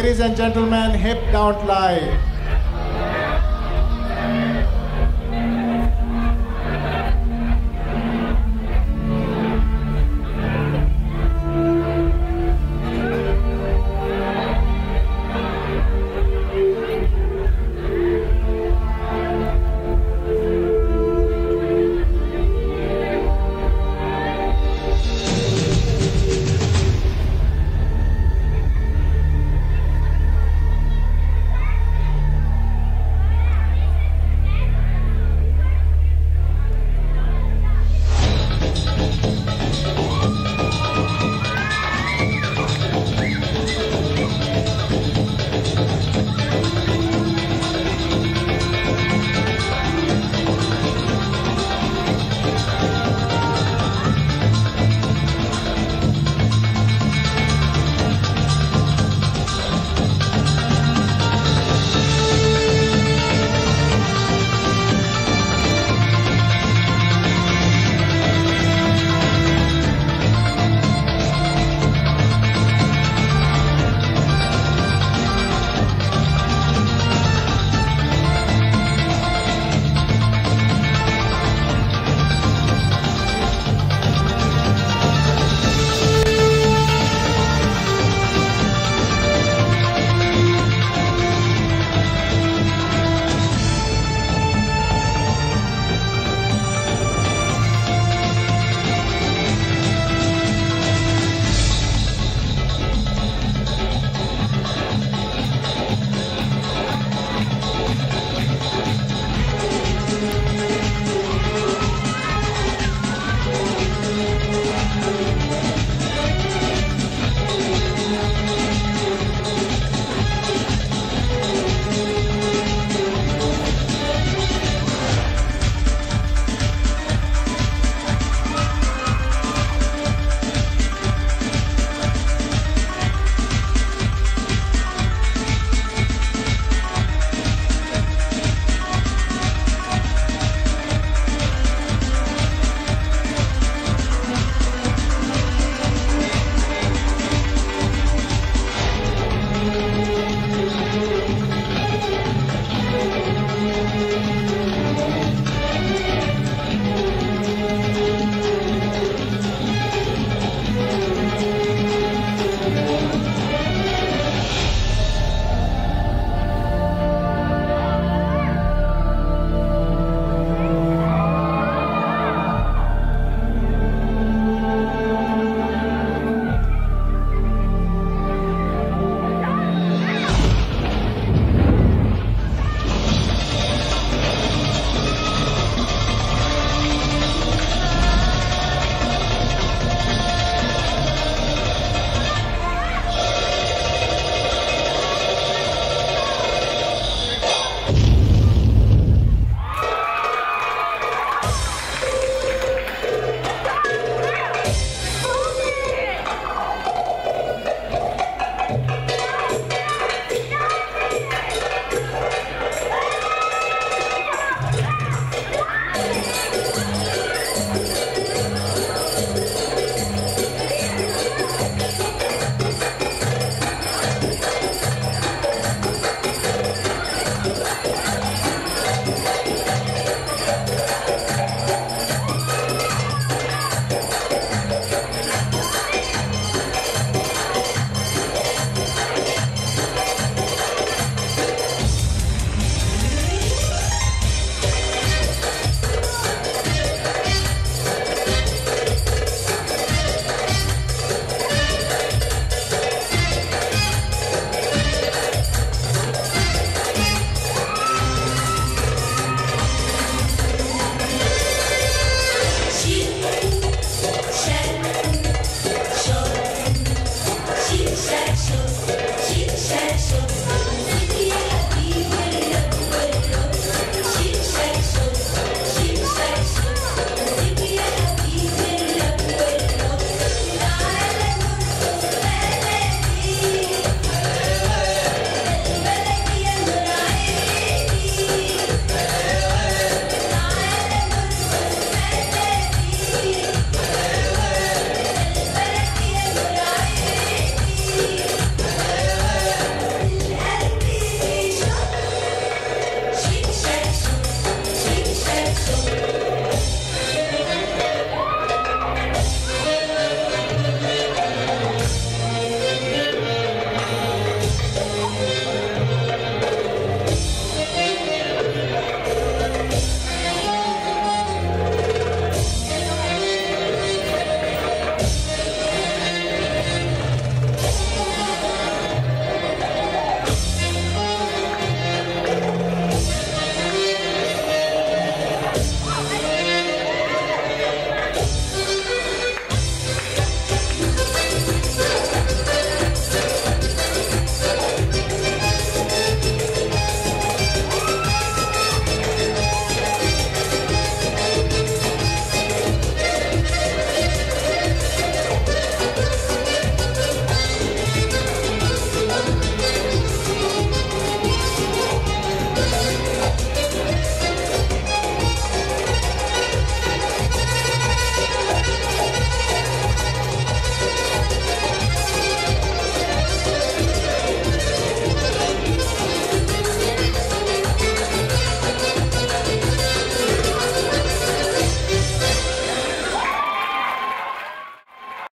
Ladies and gentlemen, hip don't lie.